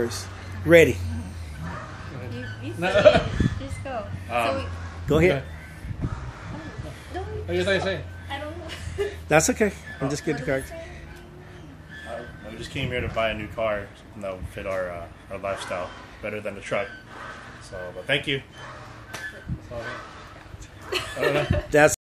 First. Ready. Just go. Um, Go ahead. Oh, I don't know. That's okay. I'm just getting the cards. Uh, we just came here to buy a new car that would fit our uh, our lifestyle better than the truck. So, but thank you. That's